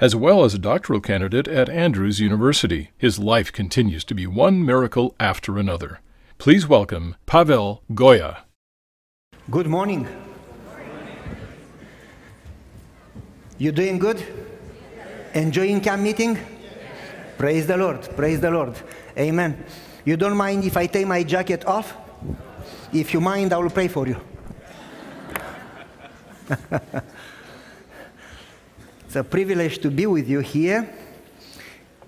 as well as a doctoral candidate at Andrews University. His life continues to be one miracle after another. Please welcome Pavel Goia. Good morning. You doing good? Enjoying camp meeting? Praise the Lord. Praise the Lord. Amen. You don't mind if I take my jacket off? If you mind, I will pray for you. it's a privilege to be with you here.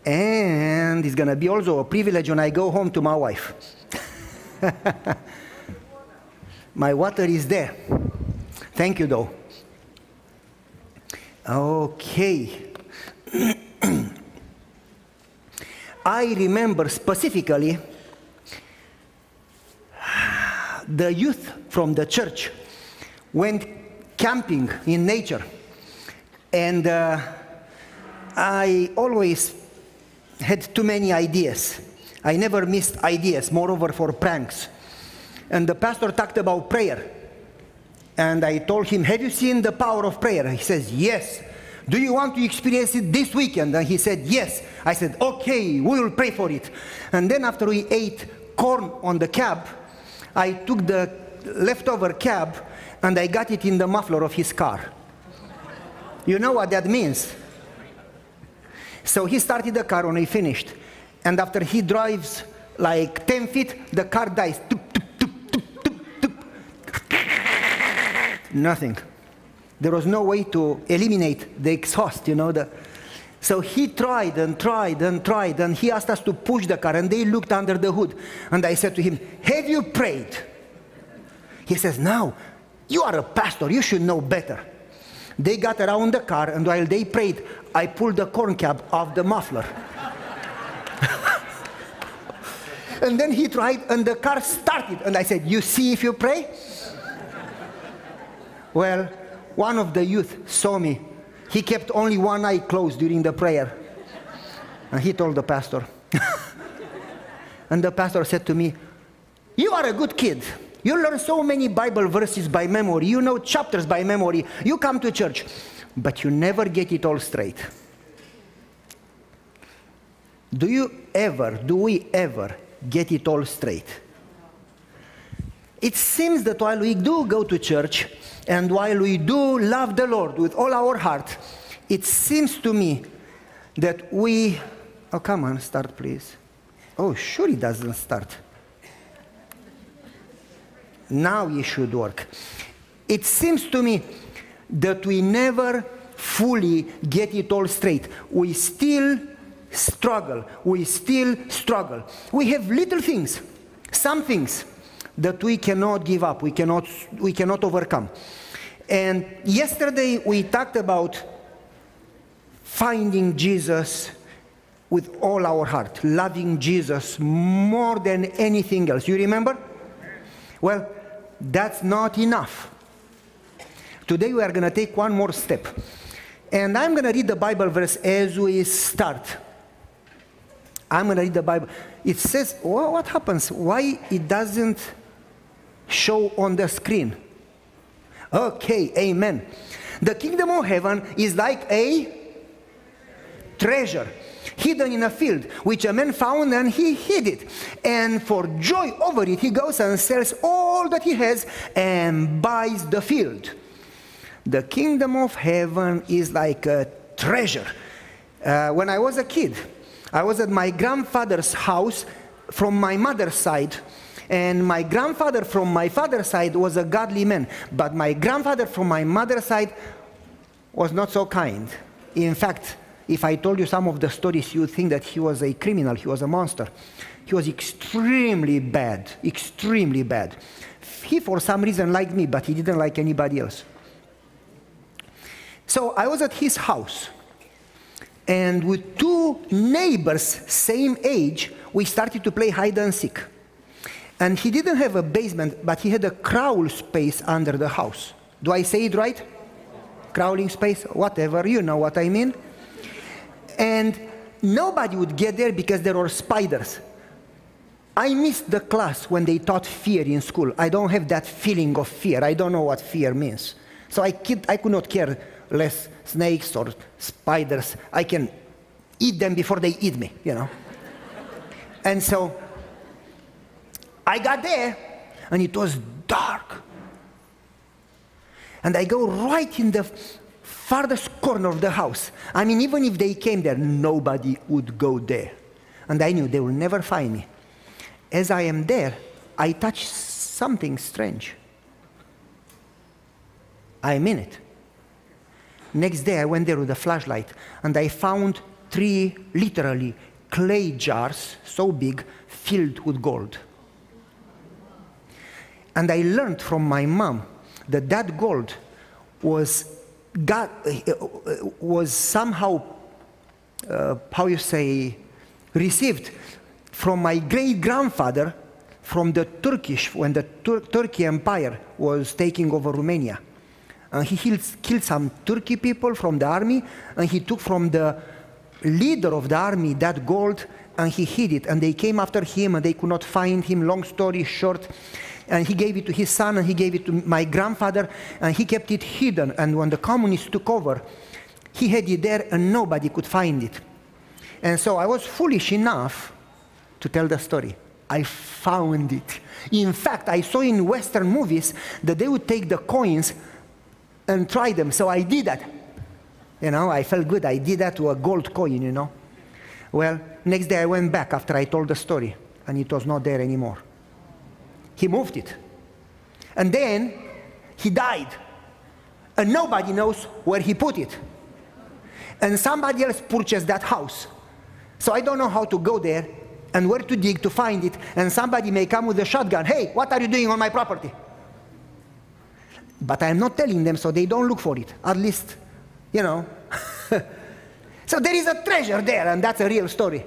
And it's going to be also a privilege when I go home to my wife. my water is there. Thank you, though. Okay. I remember specifically the youth from the church went camping in nature. And uh, I always had too many ideas. I never missed ideas, moreover, for pranks. And the pastor talked about prayer. And I told him, Have you seen the power of prayer? He says, Yes. Do you want to experience it this weekend? And he said, Yes. I said, Okay, we will pray for it. And then after we ate corn on the cab, I took the leftover cab and I got it in the muffler of his car. You know what that means? So he started the car when he finished. And after he drives like 10 feet, the car dies. Nothing. There was no way to eliminate the exhaust, you know. The, so he tried and tried and tried, and he asked us to push the car, and they looked under the hood. And I said to him, Have you prayed? He says, No, you are a pastor, you should know better. They got around the car, and while they prayed, I pulled the corn cab off the muffler. and then he tried, and the car started. And I said, You see if you pray? well, one of the youth saw me he kept only one eye closed during the prayer. And he told the pastor. and the pastor said to me, You are a good kid. You learn so many Bible verses by memory. You know chapters by memory. You come to church, but you never get it all straight. Do you ever, do we ever get it all straight? It seems that while we do go to church, and while we do love the Lord with all our heart, it seems to me that we. Oh, come on, start, please. Oh, sure, it doesn't start. Now it should work. It seems to me that we never fully get it all straight. We still struggle. We still struggle. We have little things, some things that we cannot give up, we cannot, we cannot overcome. And yesterday we talked about finding Jesus with all our heart, loving Jesus more than anything else. You remember? Well, that's not enough. Today we are going to take one more step. And I'm going to read the Bible verse as we start. I'm going to read the Bible. It says, well, what happens? Why it doesn't show on the screen? Okay, amen. The kingdom of heaven is like a treasure hidden in a field, which a man found and he hid it. And for joy over it, he goes and sells all that he has and buys the field. The kingdom of heaven is like a treasure. Uh, when I was a kid, I was at my grandfather's house from my mother's side and my grandfather from my father's side was a godly man, but my grandfather from my mother's side was not so kind. In fact, if I told you some of the stories, you would think that he was a criminal, he was a monster. He was extremely bad, extremely bad. He, for some reason, liked me, but he didn't like anybody else. So I was at his house, and with two neighbors, same age, we started to play hide and seek. And he didn't have a basement, but he had a crawl space under the house. Do I say it right? Crawling space, whatever, you know what I mean. And nobody would get there because there were spiders. I missed the class when they taught fear in school. I don't have that feeling of fear. I don't know what fear means. So I, could, I could not care less snakes or spiders. I can eat them before they eat me, you know. and so I got there and it was dark. And I go right in the farthest corner of the house. I mean, even if they came there, nobody would go there. And I knew they will never find me. As I am there, I touch something strange. I mean it. Next day, I went there with a flashlight and I found three, literally, clay jars so big filled with gold. And I learned from my mom that that gold was, got, was somehow, uh, how you say, received from my great grandfather from the Turkish, when the Tur- Turkey Empire was taking over Romania. And he killed some Turkey people from the army, and he took from the leader of the army that gold, and he hid it. And they came after him, and they could not find him. Long story short, and he gave it to his son, and he gave it to my grandfather, and he kept it hidden. And when the communists took over, he had it there, and nobody could find it. And so I was foolish enough to tell the story. I found it. In fact, I saw in Western movies that they would take the coins and try them. So I did that. You know, I felt good. I did that to a gold coin, you know. Well, next day I went back after I told the story, and it was not there anymore. He moved it. And then he died. And nobody knows where he put it. And somebody else purchased that house. So I don't know how to go there and where to dig to find it. And somebody may come with a shotgun. Hey, what are you doing on my property? But I'm not telling them so they don't look for it. At least, you know. so there is a treasure there, and that's a real story.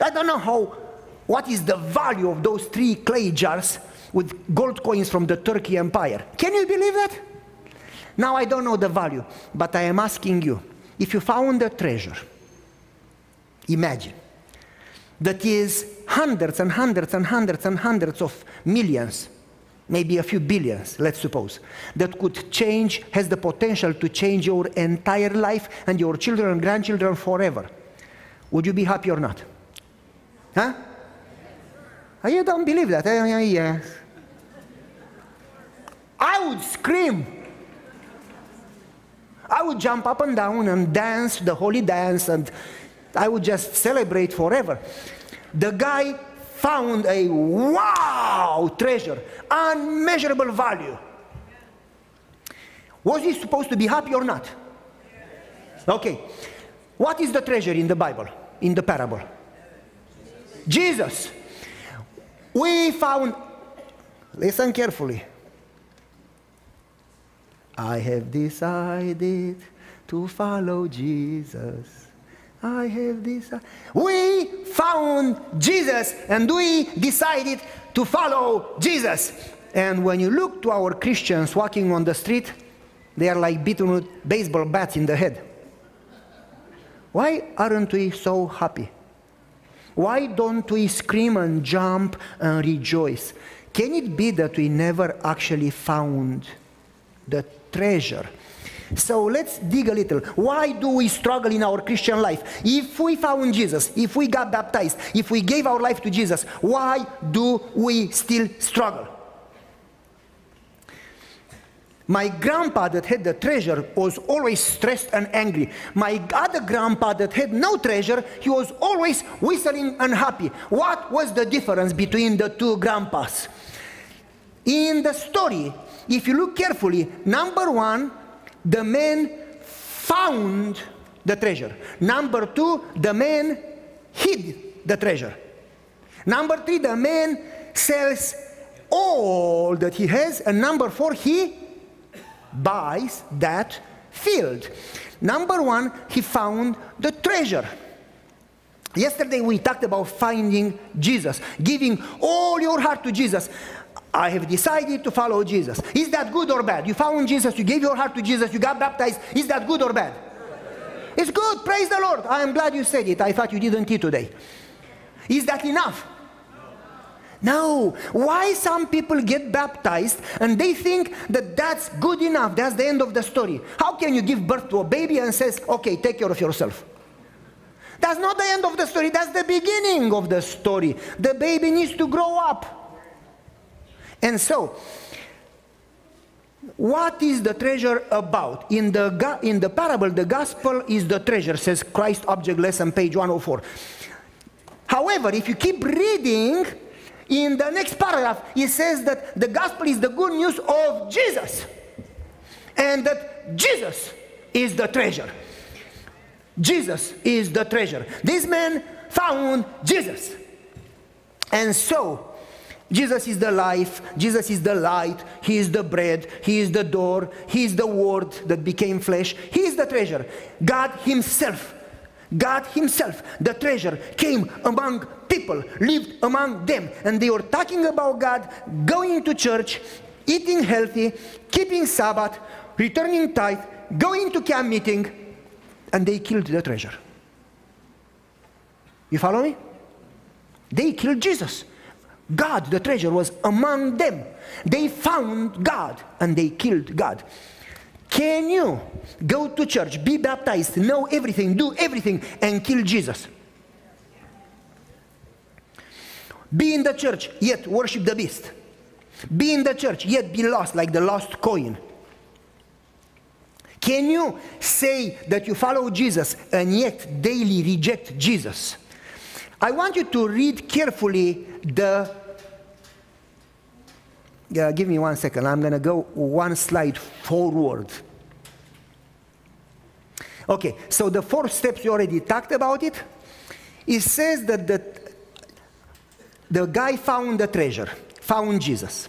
I don't know how, what is the value of those three clay jars with gold coins from the Turkey Empire. Can you believe that? Now I don't know the value, but I am asking you if you found a treasure, imagine that is hundreds and hundreds and hundreds and hundreds of millions, maybe a few billions, let's suppose, that could change, has the potential to change your entire life and your children and grandchildren forever. Would you be happy or not? Huh? Oh, you don't believe that? Uh, yes. I would scream. I would jump up and down and dance the holy dance and I would just celebrate forever. The guy found a wow treasure, unmeasurable value. Was he supposed to be happy or not? Okay. What is the treasure in the Bible, in the parable? Jesus. We found, listen carefully. I have decided to follow Jesus. I have decided. We found Jesus and we decided to follow Jesus. And when you look to our Christians walking on the street, they are like beaten with baseball bats in the head. Why aren't we so happy? Why don't we scream and jump and rejoice? Can it be that we never actually found the treasure? So let's dig a little. Why do we struggle in our Christian life? If we found Jesus, if we got baptized, if we gave our life to Jesus, why do we still struggle? My grandpa that had the treasure was always stressed and angry. My other grandpa that had no treasure, he was always whistling and happy. What was the difference between the two grandpas? In the story, if you look carefully, number one, the man found the treasure. Number two, the man hid the treasure. Number three, the man sells all that he has. And number four, he buys that field. Number one, he found the treasure. Yesterday we talked about finding Jesus, giving all your heart to Jesus. I have decided to follow Jesus. Is that good or bad? You found Jesus, you gave your heart to Jesus, you got baptized. Is that good or bad? It's good. Praise the Lord. I am glad you said it. I thought you didn't eat today. Is that enough? No. Why some people get baptized and they think that that's good enough, that's the end of the story. How can you give birth to a baby and says, okay, take care of yourself? That's not the end of the story, that's the beginning of the story. The baby needs to grow up. And so, what is the treasure about? In the, in the parable, the gospel is the treasure, says Christ Object Lesson, page 104. However, if you keep reading, in the next paragraph, it says that the gospel is the good news of Jesus. And that Jesus is the treasure. Jesus is the treasure. This man found Jesus. And so, Jesus is the life, Jesus is the light, He is the bread, He is the door, He is the Word that became flesh, He is the treasure. God Himself, God Himself, the treasure, came among people, lived among them, and they were talking about God, going to church, eating healthy, keeping Sabbath, returning tithe, going to camp meeting, and they killed the treasure. You follow me? They killed Jesus. God, the treasure, was among them. They found God and they killed God. Can you go to church, be baptized, know everything, do everything, and kill Jesus? Be in the church, yet worship the beast. Be in the church, yet be lost like the lost coin. Can you say that you follow Jesus and yet daily reject Jesus? I want you to read carefully the. Give me one second. I'm going to go one slide forward. Okay, so the four steps you already talked about it. It says that the, the guy found the treasure, found Jesus.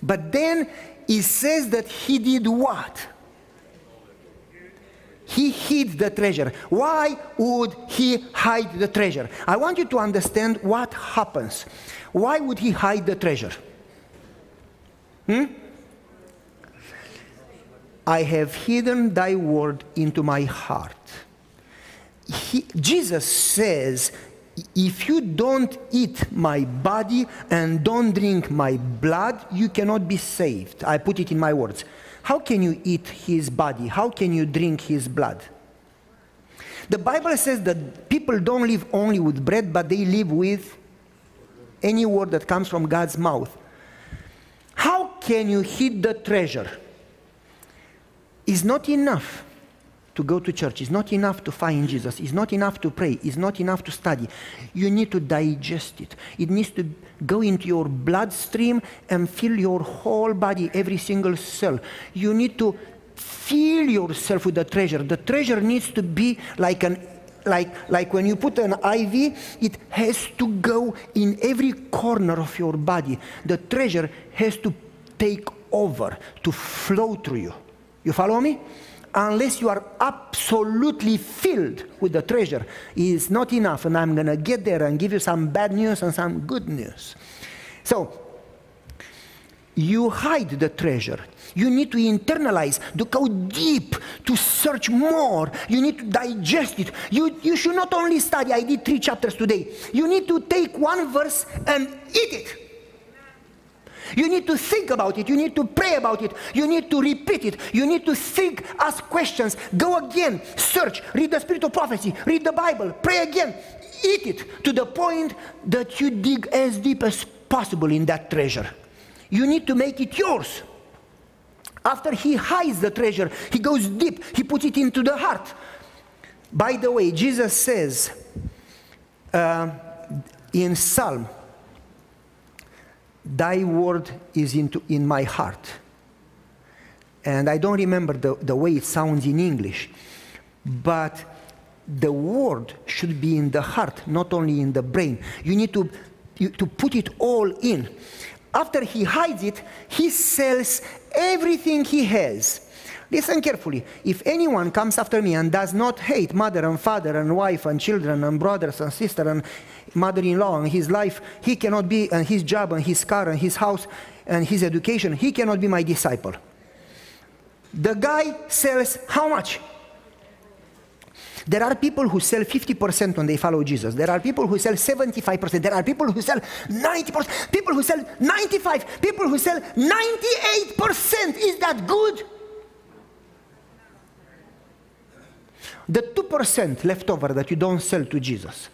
But then it says that he did what? He hid the treasure. Why would he hide the treasure? I want you to understand what happens. Why would he hide the treasure? Hmm? I have hidden thy word into my heart. He, Jesus says, if you don't eat my body and don't drink my blood, you cannot be saved. I put it in my words. How can you eat his body? How can you drink his blood? The Bible says that people don't live only with bread, but they live with any word that comes from God's mouth. How can you hid the treasure? It's not enough to go to church. It's not enough to find Jesus. It's not enough to pray. It's not enough to study. You need to digest it. It needs to go into your bloodstream and fill your whole body, every single cell. You need to fill yourself with the treasure. The treasure needs to be like an like, like when you put an IV, it has to go in every corner of your body. The treasure has to take over, to flow through you. You follow me? unless you are absolutely filled with the treasure, it's not enough. And I'm going to get there and give you some bad news and some good news. So, you hide the treasure. You need to internalize, to go deep, to search more. You need to digest it. You, you should not only study, I did three chapters today. You need to take one verse and eat it. You need to think about it. You need to pray about it. You need to repeat it. You need to think, ask questions, go again, search, read the spirit of prophecy, read the Bible, pray again. Eat it to the point that you dig as deep as possible in that treasure. You need to make it yours. After he hides the treasure, he goes deep, he puts it into the heart. By the way, Jesus says uh, in Psalm Thy word is into, in my heart. And I don't remember the, the way it sounds in English, but the word should be in the heart, not only in the brain. You need to, you, to put it all in. After he hides it, he sells everything he has. Listen carefully. If anyone comes after me and does not hate mother and father and wife and children and brothers and sister and mother-in-law and his life, he cannot be, and his job and his car and his house and his education, he cannot be my disciple. The guy sells how much? There are people who sell 50% when they follow Jesus. There are people who sell 75%. There are people who sell 90%. People who sell 95 percent. People who sell 98%. Is that good? The 2% left over that you don't sell to Jesus,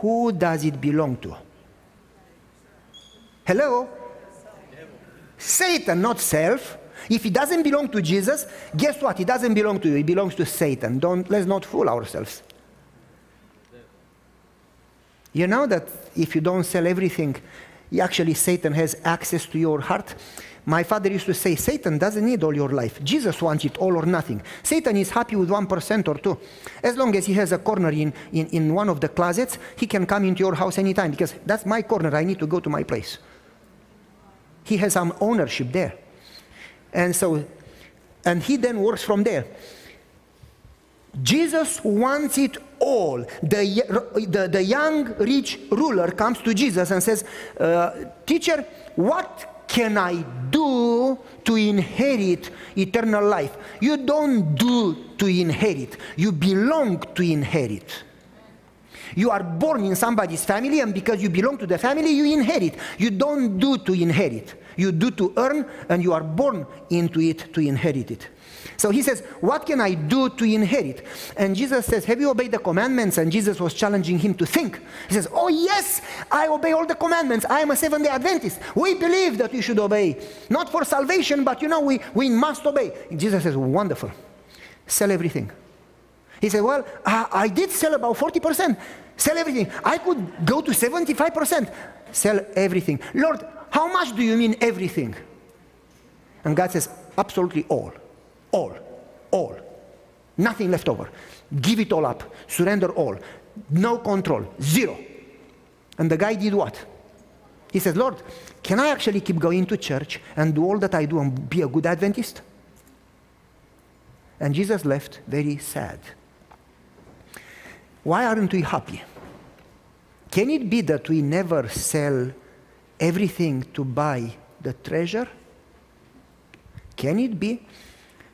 who does it belong to? Hello? Satan, not self. If it doesn't belong to Jesus, guess what? It doesn't belong to you. It belongs to Satan. Don't let's not fool ourselves. You know that if you don't sell everything, actually Satan has access to your heart. My father used to say, Satan doesn't need all your life. Jesus wants it all or nothing. Satan is happy with 1% or 2 As long as he has a corner in, in, in one of the closets, he can come into your house anytime because that's my corner. I need to go to my place. He has some ownership there. And so, and he then works from there. Jesus wants it all. The, the, the young rich ruler comes to Jesus and says, uh, Teacher, what can I do to inherit eternal life? You don't do to inherit, you belong to inherit. You are born in somebody's family, and because you belong to the family, you inherit. You don't do to inherit. You do to earn, and you are born into it to inherit it. So he says, What can I do to inherit? And Jesus says, Have you obeyed the commandments? And Jesus was challenging him to think. He says, Oh, yes, I obey all the commandments. I am a Seventh day Adventist. We believe that we should obey. Not for salvation, but you know, we, we must obey. Jesus says, Wonderful. Sell everything. He said, Well, I, I did sell about 40%. Sell everything. I could go to 75%. Sell everything. Lord, how much do you mean everything? And God says, Absolutely all. All. All. Nothing left over. Give it all up. Surrender all. No control. Zero. And the guy did what? He says, Lord, can I actually keep going to church and do all that I do and be a good Adventist? And Jesus left very sad. Why aren't we happy? Can it be that we never sell everything to buy the treasure? Can it be?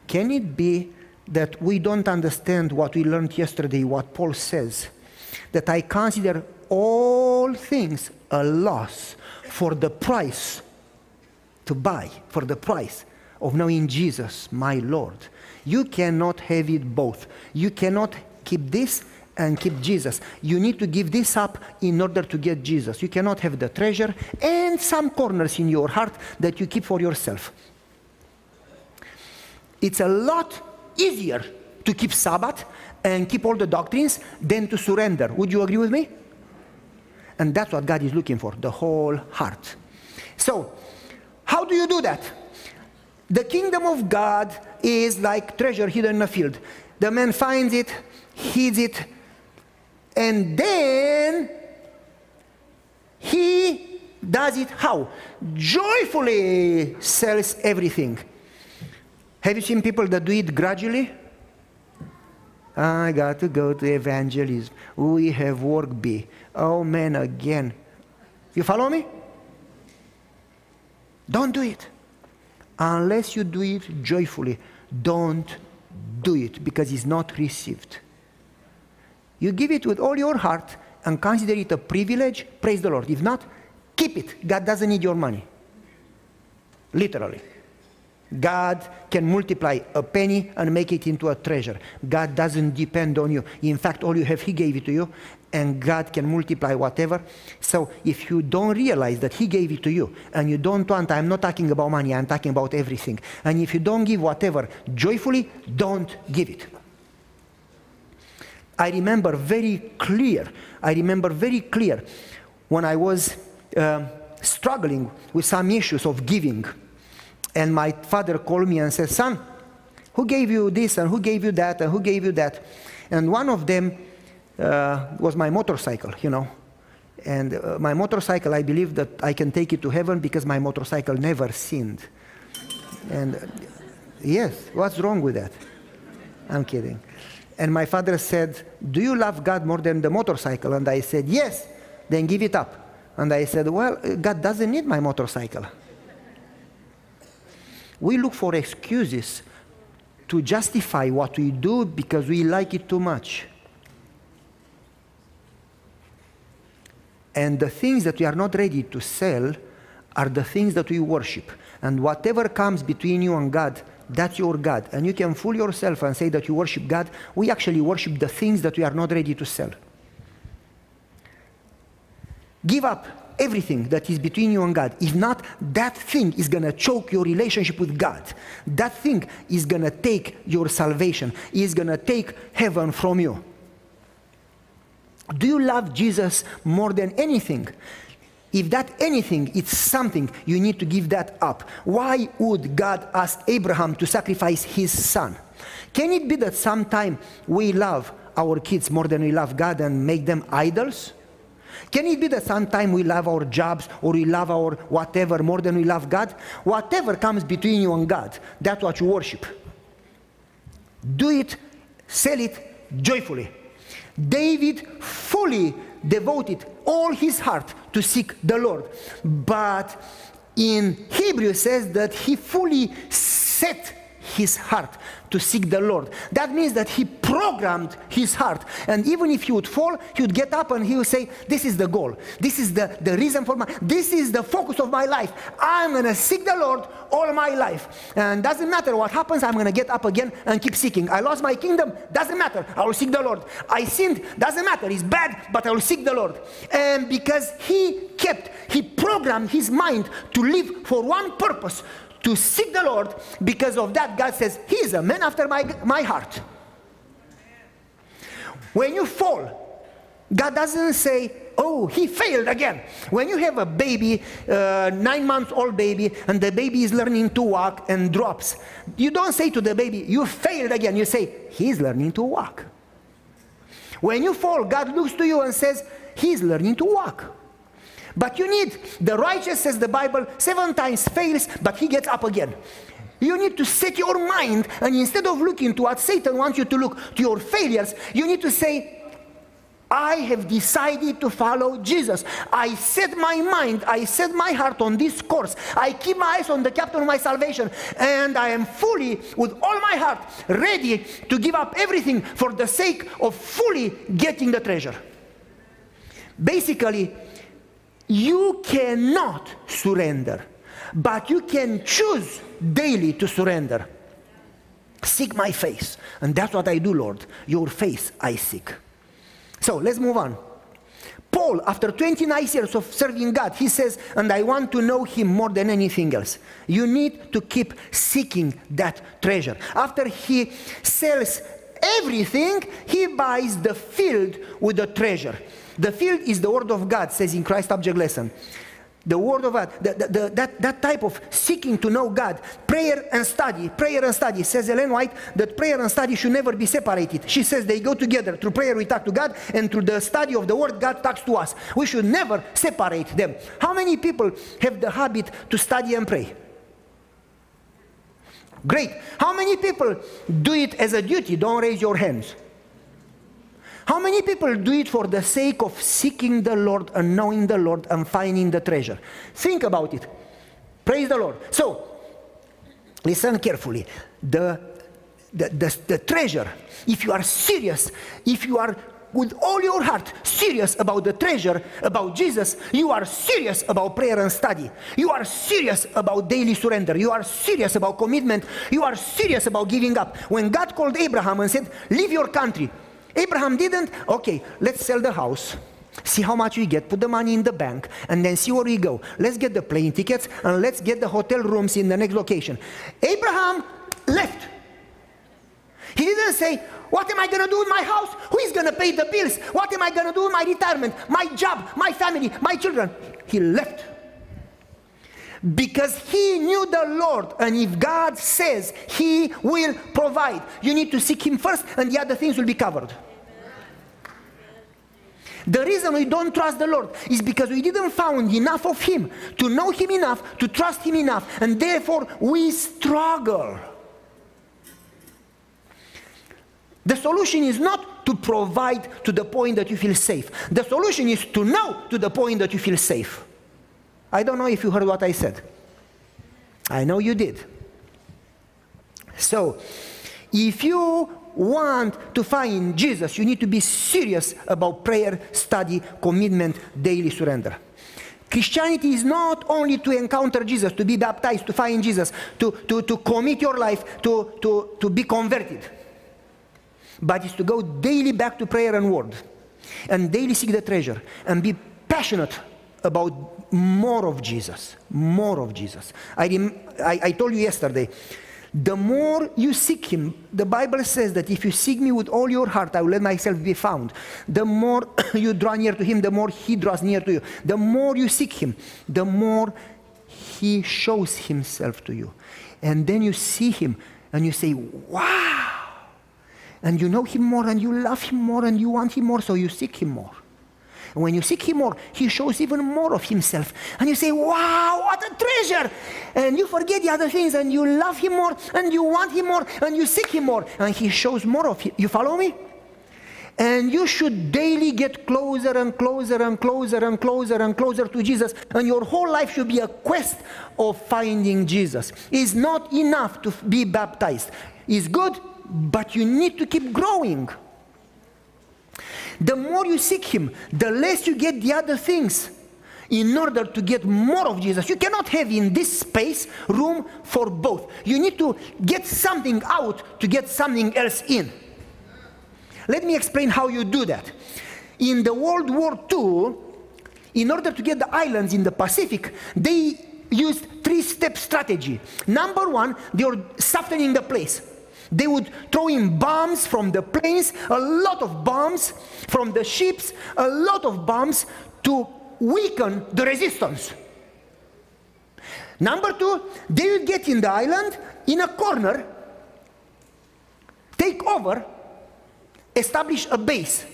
Can it be that we don't understand what we learned yesterday, what Paul says? That I consider all things a loss for the price to buy, for the price of knowing Jesus, my Lord. You cannot have it both. You cannot keep this and keep Jesus. You need to give this up in order to get Jesus. You cannot have the treasure and some corners in your heart that you keep for yourself. It's a lot easier to keep Sabbath and keep all the doctrines than to surrender. Would you agree with me? And that's what God is looking for the whole heart. So, how do you do that? The kingdom of God is like treasure hidden in a field. The man finds it, hides it, and then he does it how? Joyfully sells everything. Have you seen people that do it gradually? I got to go to evangelism. We have work B. Oh man, again. You follow me? Don't do it. Unless you do it joyfully, don't do it because it's not received. You give it with all your heart and consider it a privilege, praise the Lord. If not, keep it. God doesn't need your money. Literally. God can multiply a penny and make it into a treasure. God doesn't depend on you. In fact, all you have, He gave it to you, and God can multiply whatever. So if you don't realize that He gave it to you, and you don't want, I'm not talking about money, I'm talking about everything. And if you don't give whatever joyfully, don't give it. I remember very clear, I remember very clear when I was uh, struggling with some issues of giving and my father called me and said, Son, who gave you this and who gave you that and who gave you that? And one of them uh, was my motorcycle, you know. And uh, my motorcycle, I believe that I can take it to heaven because my motorcycle never sinned. And uh, yes, what's wrong with that? I'm kidding. And my father said, Do you love God more than the motorcycle? And I said, Yes. Then give it up. And I said, Well, God doesn't need my motorcycle we look for excuses to justify what we do because we like it too much. And the things that we are not ready to sell are the things that we worship. And whatever comes between you and God, that's your God. And you can fool yourself and say that you worship God. We actually worship the things that we are not ready to sell. Give up everything that is between you and God. If not, that thing is going to choke your relationship with God. That thing is going to take your salvation, is going to take heaven from you. Do you love Jesus more than anything? If that anything it's something, you need to give that up. Why would God ask Abraham to sacrifice his son? Can it be that sometime we love our kids more than we love God and make them idols? Can it be that sometimes we love our jobs or we love our whatever more than we love God? Whatever comes between you and God, that's what you worship. Do it, sell it joyfully. David fully devoted all his heart to seek the Lord. But in Hebrew says that he fully set his heart to seek the Lord. That means that he programmed his heart. And even if he would fall, he would get up and he would say, This is the goal. This is the, the reason for my, this is the focus of my life. I'm going to seek the Lord all my life. And doesn't matter what happens, I'm going to get up again and keep seeking. I lost my kingdom, doesn't matter. I will seek the Lord. I sinned, doesn't matter. It's bad, but I will seek the Lord. And because he kept, he programmed his mind to live for one purpose to seek the Lord. Because of that, God says, He is a man after my, my heart. When you fall, God doesn't say, oh, he failed again. When you have a baby, uh, nine months old baby, and the baby is learning to walk and drops, you don't say to the baby, you failed again. You say, he's learning to walk. When you fall, God looks to you and says, he's learning to walk. But you need, the righteous, says the Bible, seven times fails, but he gets up again. You need to set your mind, and instead of looking to what Satan wants you to look, to your failures, you need to say, I have decided to follow Jesus. I set my mind, I set my heart on this course. I keep my eyes on the captain of my salvation, and I am fully, with all my heart, ready to give up everything for the sake of fully getting the treasure. Basically, you cannot surrender, but you can choose daily to surrender. Seek my face. And that's what I do, Lord. Your face I seek. So let's move on. Paul, after 29 years of serving God, he says, and I want to know him more than anything else. You need to keep seeking that treasure. After he sells everything, he buys the field with the treasure. The field is the word of God, says in Christ Object Lesson. The word of God, the, the, the, that, that type of seeking to know God, prayer and study, prayer and study, says Ellen White that prayer and study should never be separated. She says they go together. Through prayer we talk to God, and through the study of the word, God talks to us. We should never separate them. How many people have the habit to study and pray? Great. How many people do it as a duty? Don't raise your hands. How many people do it for the sake of seeking the Lord and knowing the Lord and finding the treasure? Think about it. Praise the Lord. So, listen carefully. The, the, the, the treasure, if you are serious, if you are with all your heart serious about the treasure, about Jesus, you are serious about prayer and study. You are serious about daily surrender. You are serious about commitment. You are serious about giving up. When God called Abraham and said, Leave your country, Abraham didn't. Okay, let's sell the house. See how much we get, put the money in the bank, and then see where we go. Let's get the plane tickets and let's get the hotel rooms in the next location. Abraham left. He didn't say, What am I going to do with my house? Who is going to pay the bills? What am I going to do with my retirement, my job, my family, my children? He left because he knew the Lord. And if God says he will provide, you need to seek him first, and the other things will be covered. The reason we don't trust the Lord is because we didn't find enough of Him to know Him enough, to trust Him enough, and therefore we struggle. The solution is not to provide to the point that you feel safe. The solution is to know to the point that you feel safe. I don't know if you heard what I said. I know you did. So, If you want to find Jesus, you need to be serious about prayer, study, commitment, daily surrender. Christianity is not only to encounter Jesus, to be baptized, to find Jesus, to, to, to commit your life, to, to, to be converted, but it's to go daily back to prayer and word, and daily seek the treasure, and be passionate about more of Jesus, more of Jesus. I, rem- I, I told you yesterday, the more you seek him, the Bible says that if you seek me with all your heart, I will let myself be found. The more you draw near to him, the more he draws near to you. The more you seek him, the more he shows himself to you. And then you see him and you say, wow. And you know him more and you love him more and you want him more, so you seek him more. And when you seek Him more, He shows even more of Himself. And you say, Wow, what a treasure! And you forget the other things and you love Him more and you want Him more and you seek Him more. And He shows more of Him. You follow me? And you should daily get closer and closer and closer and closer and closer to Jesus. And your whole life should be a quest of finding Jesus. It's not enough to be baptized. It's good, but you need to keep growing. The more you seek Him, the less you get the other things in order to get more of Jesus. You cannot have in this space room for both. You need to get something out to get something else in. Let me explain how you do that. In the World War II, in order to get the islands in the Pacific, they used three-step strategy. Number one, they were softening the place. They would throw in bombs from the planes, a lot of bombs from the ships, a lot of bombs to weaken the resistance. Number two, they would get in the island in a corner, take over, establish a base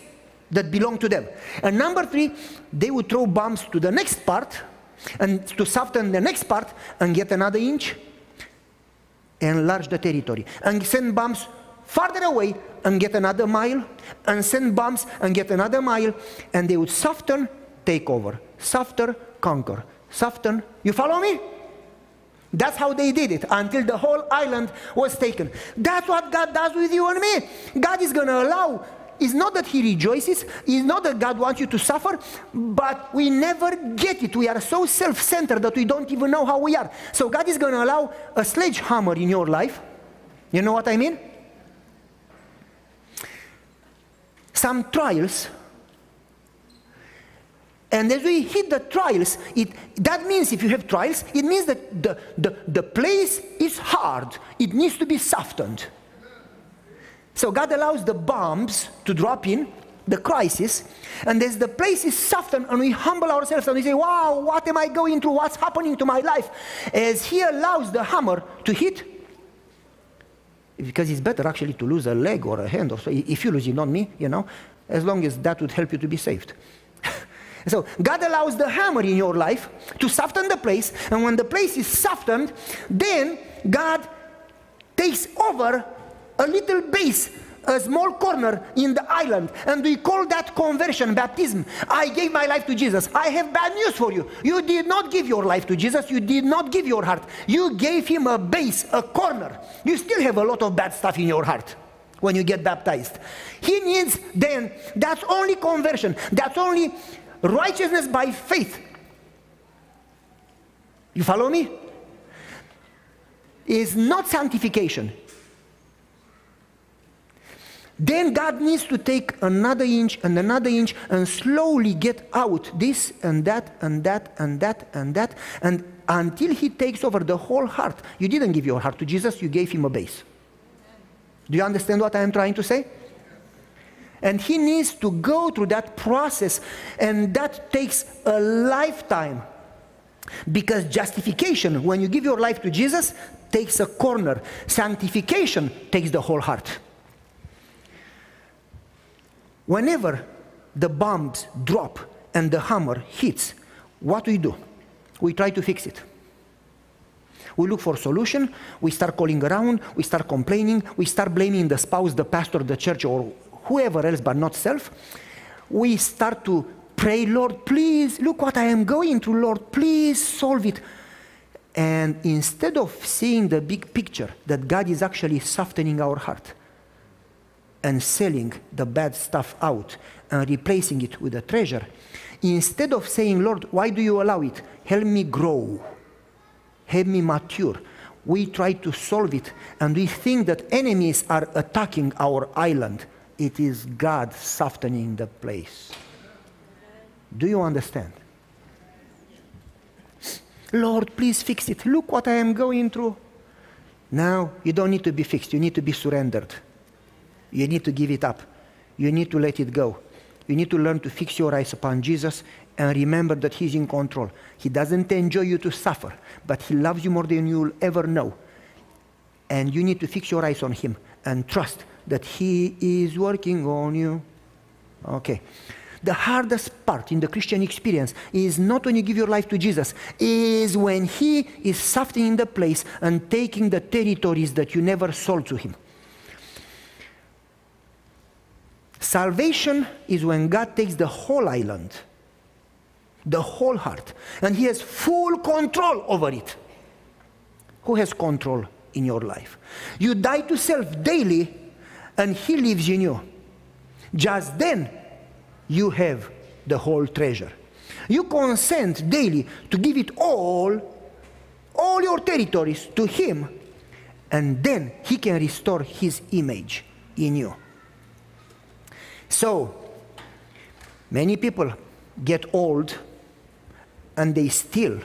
that belonged to them. And number three, they would throw bombs to the next part and to soften the next part and get another inch, enlarge the territory, and send bombs farther away and get another mile, and send bombs and get another mile, and they would soften, take over, soften, conquer, soften. You follow me? That's how they did it until the whole island was taken. That's what God does with you and me. God is going to allow. It's not that He rejoices, it's not that God wants you to suffer, but we never get it. We are so self centered that we don't even know how we are. So God is going to allow a sledgehammer in your life. You know what I mean? Some trials and as we hit the trials, it, that means if you have trials, it means that the, the, the place is hard. It needs to be softened. So God allows the bombs to drop in, the crisis, and as the place is softened and we humble ourselves and we say, wow, what am I going through? What's happening to my life? As He allows the hammer to hit, because it's better actually to lose a leg or a hand or so, if you lose it, not me, you know, as long as that would help you to be saved. So God allows the hammer in your life to soften the place, and when the place is softened, then God takes over a little base, a small corner in the island, and we call that conversion, baptism. I gave my life to Jesus. I have bad news for you. You did not give your life to Jesus. You did not give your heart. You gave him a base, a corner. You still have a lot of bad stuff in your heart when you get baptized. He needs then, that's only conversion. That's only righteousness by faith. You follow me? Is not sanctification. Then God needs to take another inch and another inch and slowly get out this and that and that and that and that and until He takes over the whole heart. You didn't give your heart to Jesus, you gave Him a base. Do you understand what I am trying to say? And he needs to go through that process, and that takes a lifetime. Because justification, when you give your life to Jesus, takes a corner. Sanctification takes the whole heart. Whenever the bombs drop and the hammer hits, what do we do? We try to fix it. We look for solution, we start calling around, we start complaining, we start blaming the spouse, the pastor, the church, or whoever else but not self, we start to pray, Lord, please, look what I am going through, Lord, please solve it. And instead of seeing the big picture that God is actually softening our heart and selling the bad stuff out and replacing it with a treasure, instead of saying, Lord, why do you allow it? Help me grow, help me mature. We try to solve it and we think that enemies are attacking our island. It is God softening the place. Do you understand? Lord, please fix it. Look what I am going through. Now, you don't need to be fixed. You need to be surrendered. You need to give it up. You need to let it go. You need to learn to fix your eyes upon Jesus and remember that He's in control. He doesn't enjoy you to suffer, but He loves you more than you'll ever know. And you need to fix your eyes on Him and trust that He is working on you. Okay. The hardest part in the Christian experience is not when you give your life to Jesus, is when He is softening the place and taking the territories that you never sold to Him. Salvation is when God takes the whole island, the whole heart, and He has full control over it. Who has control in your life? You die to self daily, and He lives in you. Just then, you have the whole treasure. You consent daily to give it all, all your territories to Him, and then He can restore His image in you. So, many people get old and they still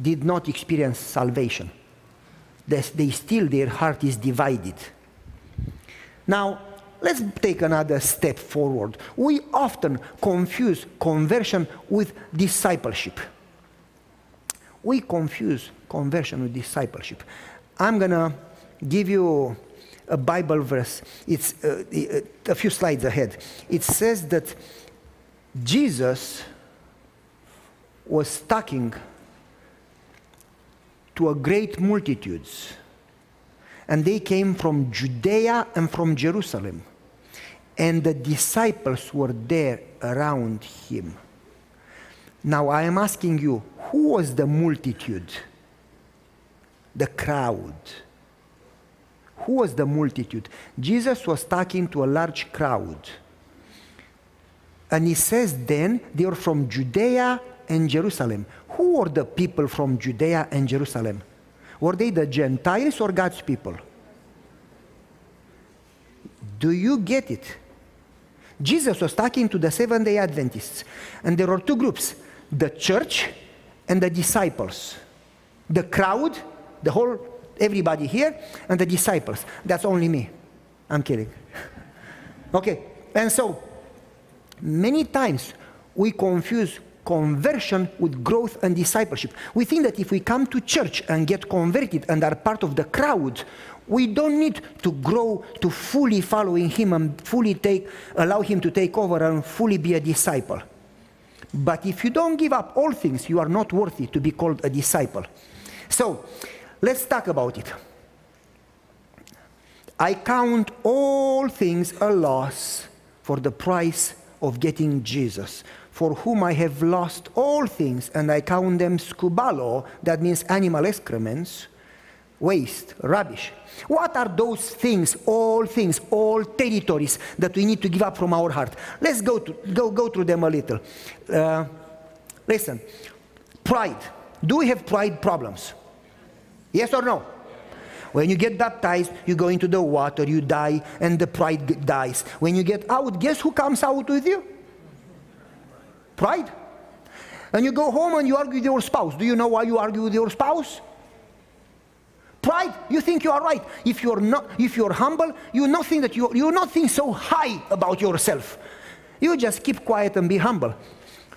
did not experience salvation. They still, their heart is divided. Now, let's take another step forward. We often confuse conversion with discipleship. We confuse conversion with discipleship. I'm going to give you a Bible verse. It's uh, a few slides ahead. It says that Jesus was talking to a great multitudes, and they came from Judea and from Jerusalem, and the disciples were there around him. Now I am asking you, who was the multitude? The crowd who was the multitude? Jesus was talking to a large crowd. And he says then they are from Judea and Jerusalem. Who were the people from Judea and Jerusalem? Were they the Gentiles or God's people? Do you get it? Jesus was talking to the Seventh day Adventists, and there are two groups the church and the disciples. The crowd, the whole everybody here, and the disciples. That's only me. I'm kidding. okay, and so many times we confuse conversion with growth and discipleship. We think that if we come to church and get converted and are part of the crowd, we don't need to grow to fully following him and fully take allow him to take over and fully be a disciple. But if you don't give up all things, you are not worthy to be called a disciple. So, Let's talk about it. I count all things a loss for the price of getting Jesus, for whom I have lost all things, and I count them scubalo, that means animal excrements, waste, rubbish. What are those things, all things, all territories that we need to give up from our heart? Let's go, to, go, go through them a little. Uh, listen, pride. Do we have pride problems? Yes or no? When you get baptized, you go into the water, you die, and the pride dies. When you get out, guess who comes out with you? Pride. And you go home and you argue with your spouse. Do you know why you argue with your spouse? Pride. You think you are right. If you're not, if you're humble, you not think that you you not think so high about yourself. You just keep quiet and be humble.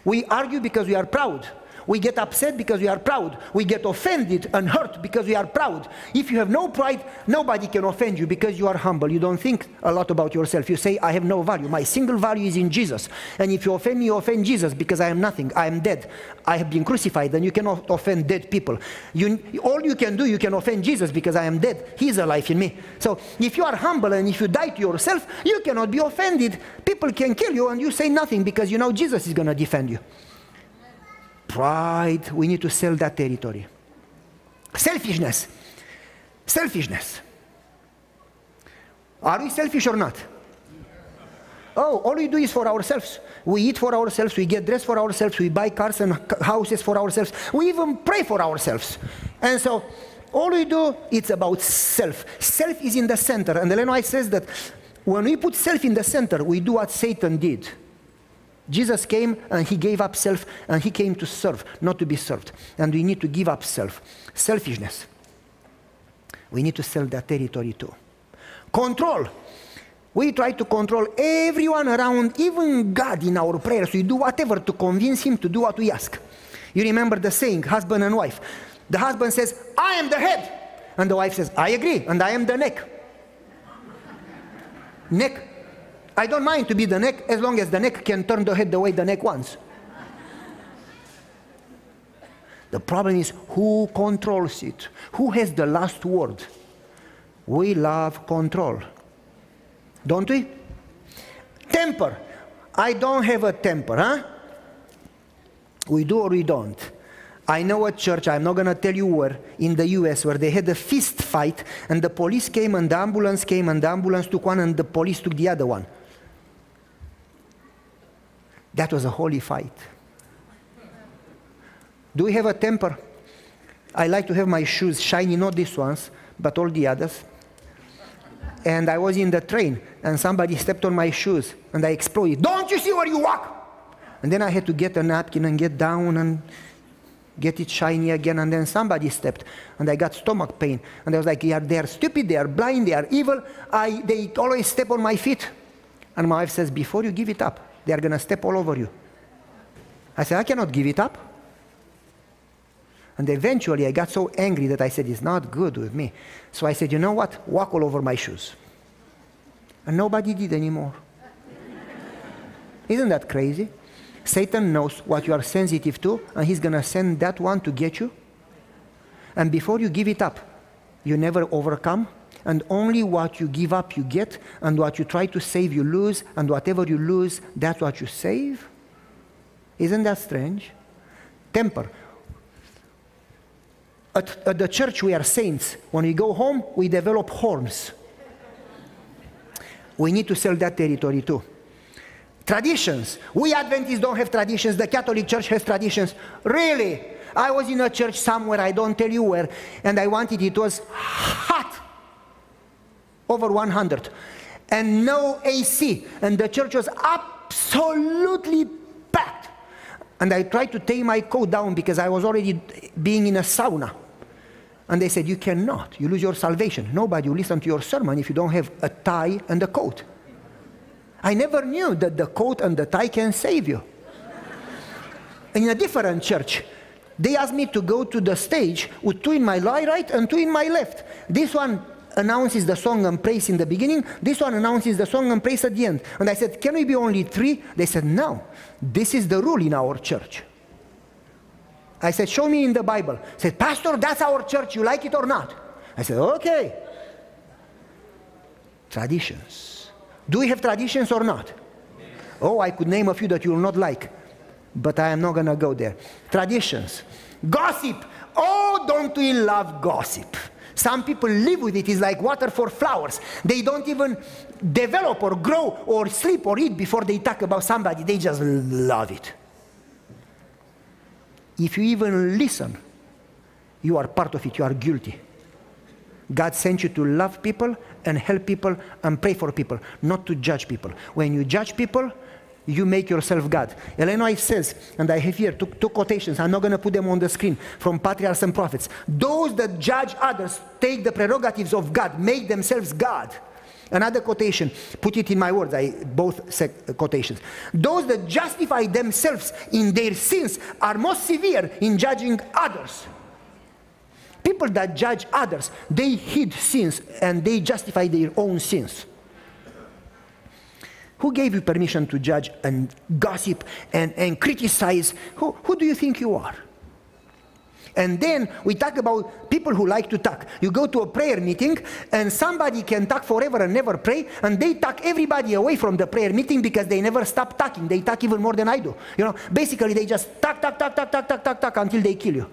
We argue because we are proud. We get upset because we are proud. We get offended and hurt because we are proud. If you have no pride, nobody can offend you because you are humble. You don't think a lot about yourself. You say, I have no value. My single value is in Jesus. And if you offend me, you offend Jesus because I am nothing. I am dead. I have been crucified and you cannot offend dead people. You, all you can do, you can offend Jesus because I am dead. He is alive in me. So if you are humble and if you die to yourself, you cannot be offended. People can kill you and you say nothing because you know Jesus is going to defend you pride, we need to sell that territory. Selfishness. Selfishness. Are we selfish or not? Oh, all we do is for ourselves. We eat for ourselves, we get dressed for ourselves, we buy cars and houses for ourselves. We even pray for ourselves. And so all we do, it's about self. Self is in the center. And White says that when we put self in the center, we do what Satan did. Jesus came and he gave up self and he came to serve, not to be served. And we need to give up self. Selfishness. We need to sell that territory too. Control. We try to control everyone around, even God in our prayers. We do whatever to convince him to do what we ask. You remember the saying, husband and wife. The husband says, I am the head. And the wife says, I agree, and I am the neck. neck. I don't mind to be the neck as long as the neck can turn the head the way the neck wants. The problem is who controls it? Who has the last word? We love control. Don't we? Temper. I don't have a temper, huh? We do or we don't. I know a church, I'm not going to tell you where, in the US, where they had a fist fight, and the police came, and the ambulance came, and the ambulance took one, and the police took the other one. That was a holy fight. Do we have a temper? I like to have my shoes shiny, not these ones, but all the others. And I was in the train, and somebody stepped on my shoes, and I exploded. Don't you see where you walk? And then I had to get a napkin and get down and get it shiny again. And then somebody stepped, and I got stomach pain. And I was like, yeah, they are stupid, they are blind, they are evil. I, they always step on my feet. And my wife says, before you give it up, they are going to step all over you. I said, I cannot give it up. And eventually I got so angry that I said, It's not good with me. So I said, You know what? Walk all over my shoes. And nobody did anymore. Isn't that crazy? Satan knows what you are sensitive to, and he's going to send that one to get you. And before you give it up, you never overcome. And only what you give up, you get. And what you try to save, you lose. And whatever you lose, that's what you save. Isn't that strange? Temper. At, at the church, we are saints. When we go home, we develop horns. We need to sell that territory too. Traditions. We Adventists don't have traditions. The Catholic Church has traditions. Really? I was in a church somewhere, I don't tell you where, and I wanted it was hot. Over 100. And no AC. And the church was absolutely packed. And I tried to take my coat down because I was already being in a sauna. And they said, You cannot. You lose your salvation. Nobody will listen to your sermon if you don't have a tie and a coat. I never knew that the coat and the tie can save you. in a different church, they asked me to go to the stage with two in my right and two in my left. This one announces the song and praise in the beginning. This one announces the song and praise at the end. And I said, Can we be only three? They said, No. This is the rule in our church. I said, Show me in the Bible. I said, Pastor, that's our church. You like it or not? I said, Okay. Traditions. Do we have traditions or not? Oh, I could name a few that you will not like, but I am not going to go there. Traditions. Gossip. Oh, don't we love gossip? Some people live with it. It's like water for flowers. They don't even develop or grow or sleep or eat before they talk about somebody. They just love it. If you even listen, you are part of it, you are guilty. God sent you to love people and help people and pray for people, not to judge people. When you judge people, you make yourself God. White says, and I have here two, two quotations, I'm not going to put them on the screen, from patriarchs and prophets. Those that judge others take the prerogatives of God, make themselves God. Another quotation, put it in my words, I, both quotations. Those that justify themselves in their sins are most severe in judging others. People that judge others, they hid sins and they justify their own sins. Who gave you permission to judge and gossip and, and criticize? Who, who do you think you are? And then we talk about people who like to talk. You go to a prayer meeting and somebody can talk forever and never pray, and they talk everybody away from the prayer meeting because they never stop talking. They talk even more than I do. You know, basically they just talk, talk, talk, talk, talk, talk, talk, talk until they kill you.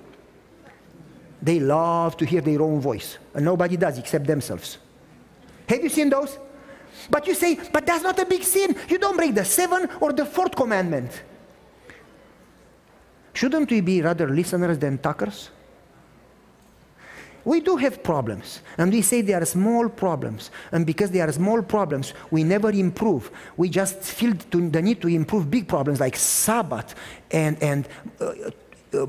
They love to hear their own voice, and nobody does except themselves. Have you seen those? But you say, but that's not a big sin. You don't break the seventh or the fourth commandment. Shouldn't we be rather listeners than talkers? We do have problems, and we say they are small problems. And because they are small problems, we never improve. We just feel the need to improve big problems like Sabbath and, and uh, uh,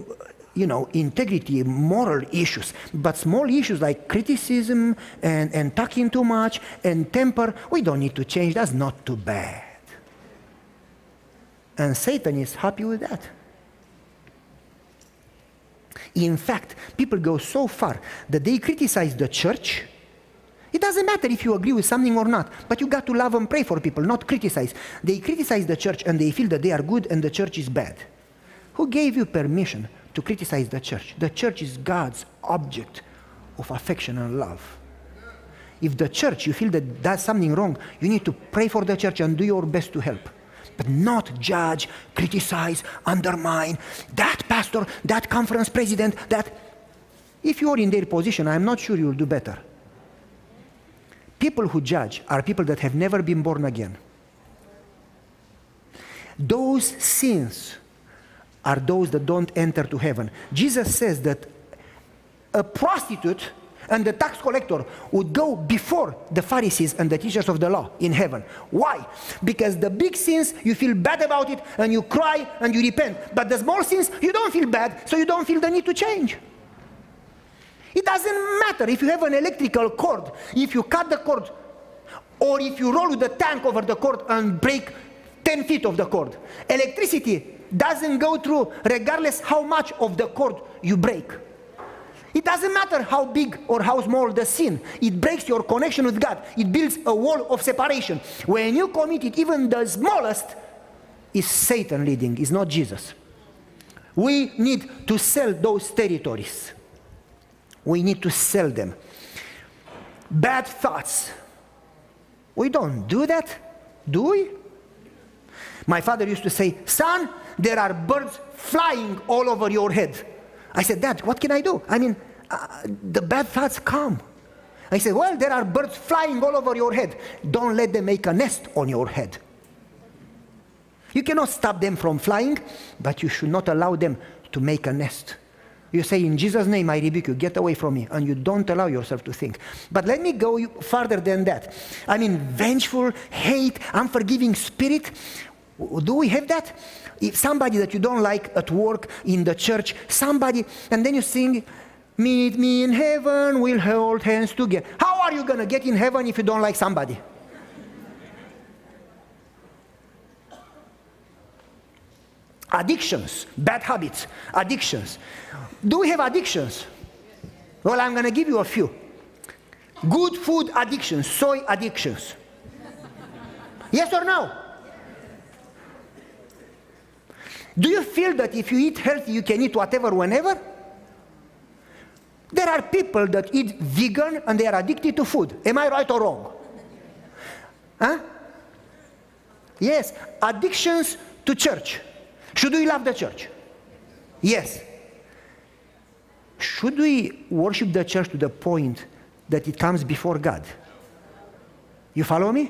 you know, integrity, moral issues. But small issues like criticism and, and talking too much and temper, we don't need to change. That's not too bad. And Satan is happy with that. In fact, people go so far that they criticize the church. It doesn't matter if you agree with something or not, but you got to love and pray for people, not criticize. They criticize the church and they feel that they are good and the church is bad. Who gave you permission to criticize the church? The church is God's object of affection and love. If the church, you feel that that's something wrong, you need to pray for the church and do your best to help but not judge, criticize, undermine that pastor, that conference president, that. If you're in their position, I'm not sure you'll do better. People who judge are people that have never been born again. Those sins are those that don't enter to heaven. Jesus says that a prostitute and the tax collector would go before the Pharisees and the teachers of the law in heaven. Why? Because the big sins, you feel bad about it and you cry and you repent. But the small sins, you don't feel bad, so you don't feel the need to change. It doesn't matter if you have an electrical cord, if you cut the cord, or if you roll the tank over the cord and break 10 feet of the cord. Electricity doesn't go through regardless how much of the cord you break. It doesn't matter how big or how small the sin, it breaks your connection with God. It builds a wall of separation. When you commit it, even the smallest, is Satan leading, is not Jesus. We need to sell those territories. We need to sell them. Bad thoughts. We don't do that, do we? My father used to say, Son, there are birds flying all over your head. I said, Dad, what can I do? I mean, uh, the bad thoughts come. I said, Well, there are birds flying all over your head. Don't let them make a nest on your head. You cannot stop them from flying, but you should not allow them to make a nest. You say, In Jesus' name, I rebuke you, get away from me, and you don't allow yourself to think. But let me go further than that. I mean, vengeful, hate, unforgiving spirit. Do we have that? If somebody that you don't like at work, in the church, somebody, and then you sing, Meet me in heaven, we'll hold hands together. How are you going to get in heaven if you don't like somebody? Addictions, bad habits, addictions. Do we have addictions? Well, I'm going to give you a few. Good food addictions, soy addictions. yes or no? Do you feel that if you eat healthy, you can eat whatever, whenever? There are people that eat vegan and they are addicted to food. Am I right or wrong? Huh? Yes, addictions to church. Should we love the church? Yes. Should we worship the church to the point that it comes before God? You follow me?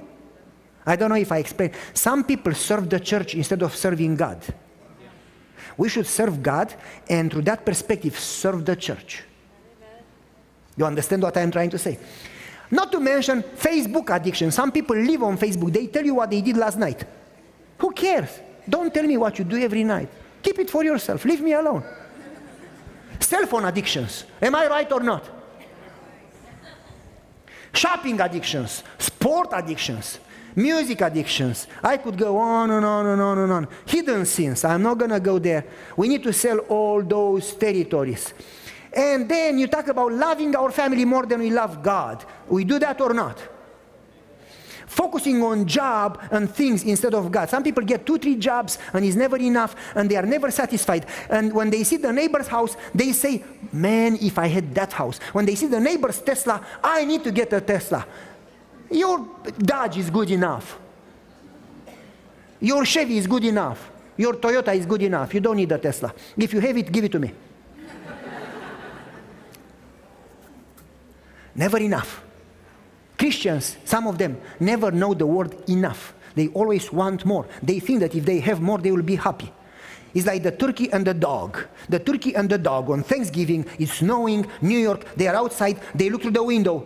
I don't know if I explain. Some people serve the church instead of serving God. We should serve God and through that perspective serve the church. You understand what I'm trying to say? Not to mention Facebook addiction. Some people live on Facebook. They tell you what they did last night. Who cares? Don't tell me what you do every night. Keep it for yourself. Leave me alone. Cell phone addictions. Am I right or not? Shopping addictions, sport addictions, music addictions. I could go on and on and on and on. Hidden sins. I'm not going to go there. We need to sell all those territories. And then you talk about loving our family more than we love God. We do that or not? Focusing on job and things instead of God. Some people get two, three jobs and it's never enough and they are never satisfied. And when they see the neighbor's house, they say, Man, if I had that house. When they see the neighbor's Tesla, I need to get a Tesla. Your Dodge is good enough. Your Chevy is good enough. Your Toyota is good enough. You don't need a Tesla. If you have it, give it to me. Never enough. Christians, some of them, never know the word enough. They always want more. They think that if they have more, they will be happy. It's like the turkey and the dog. The turkey and the dog on Thanksgiving, it's snowing, New York, they are outside, they look through the window,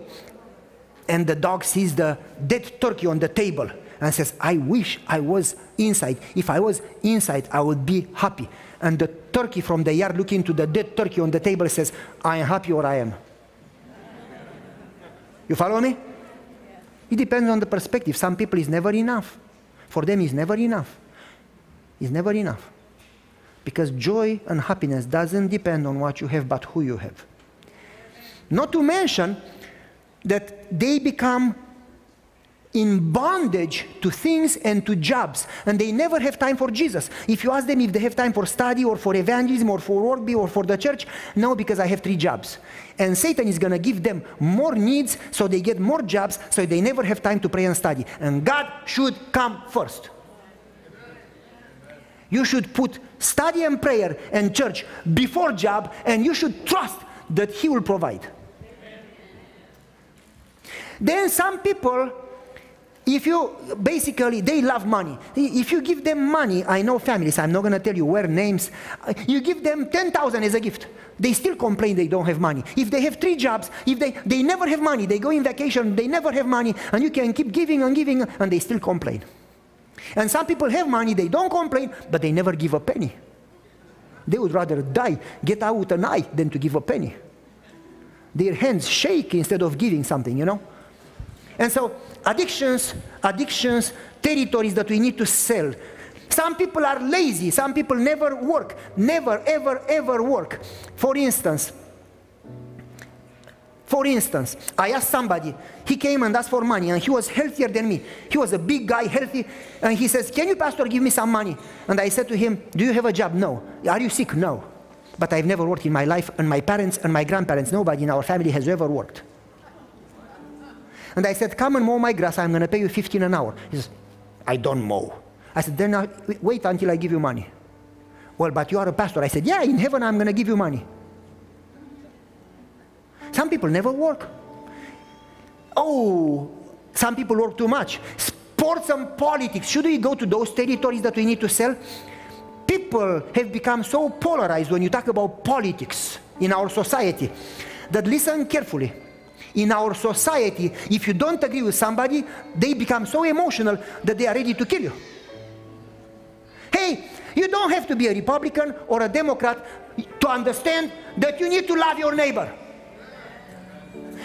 and the dog sees the dead turkey on the table and says, I wish I was inside. If I was inside, I would be happy. And the turkey from the yard looking to the dead turkey on the table says, I am happy or I am. You follow me? It depends on the perspective. Some people is never enough. For them, it's never enough. It's never enough. Because joy and happiness doesn't depend on what you have, but who you have. Not to mention that they become in bondage to things and to jobs, and they never have time for Jesus. If you ask them if they have time for study or for evangelism or for work or for the church, no, because I have three jobs. And Satan is going to give them more needs so they get more jobs so they never have time to pray and study. And God should come first. You should put study and prayer and church before job, and you should trust that He will provide. Then some people if you basically they love money. If you give them money i know families i'm not going to tell you where names you give them 10000 as a gift they still complain they don't have money. If they have three jobs if they they never have money they go in vacation they never have money and you can keep giving and giving and they still complain. And some people have money they don't complain but they never give a penny. They would rather die get out an eye than to give a penny. Their hands shake instead of giving something you know and so addictions, addictions, territories that we need to sell. Some people are lazy, some people never work, never, ever, ever work. For instance, for instance, I asked somebody, he came and asked for money and he was healthier than me. He was a big guy, healthy, and he says, Can you, Pastor, give me some money? And I said to him, Do you have a job? No. Are you sick? No. But I've never worked in my life, and my parents and my grandparents, nobody in our family has ever worked. And I said, come and mow my grass, I'm going to pay you 15 an hour. He says, I don't mow. I said, then I, wait until I give you money. Well, but you are a pastor. I said, yeah, in heaven I'm going to give you money. Some people never work. Oh, some people work too much. Sports and politics. Should we go to those territories that we need to sell? People have become so polarized when you talk about politics in our society that listen carefully in our society, if you don't agree with somebody, they become so emotional that they are ready to kill you. Hey, you don't have to be a Republican or a Democrat to understand that you need to love your neighbor.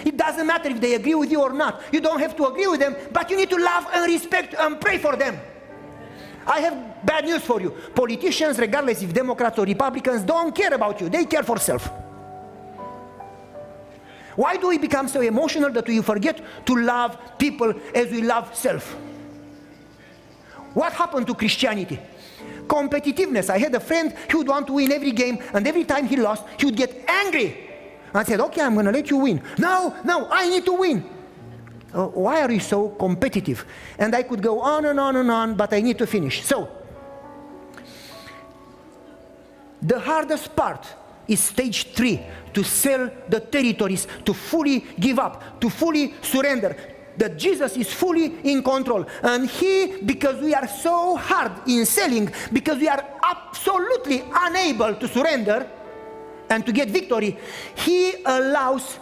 It doesn't matter if they agree with you or not. You don't have to agree with them, but you need to love and respect and pray for them. I have bad news for you. Politicians, regardless if Democrats or Republicans, don't care about you. They care for self. Why do we become so emotional that we forget to love people as we love self? What happened to Christianity? Competitiveness. I had a friend who would want to win every game, and every time he lost, he would get angry. I said, Okay, I'm going to let you win. No, no, I need to win. Uh, why are you so competitive? And I could go on and on and on, but I need to finish. So, the hardest part is stage three to sell the territories, to fully give up, to fully surrender. That Jesus is fully in control. And He, because we are so hard in selling, because we are absolutely unable to surrender and to get victory, He allows